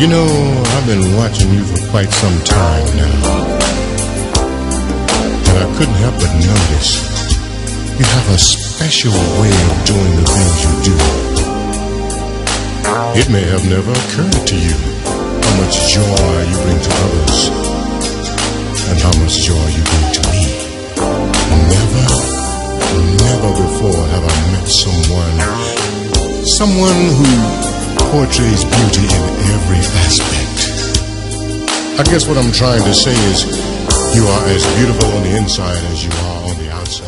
You know, I've been watching you for quite some time now. And I couldn't help but notice you have a special way of doing the things you do. It may have never occurred to you how much joy you bring to others and how much joy you bring to me. Never, never before have I met someone, someone who portrays beauty in every aspect. I guess what I'm trying to say is you are as beautiful on the inside as you are on the outside.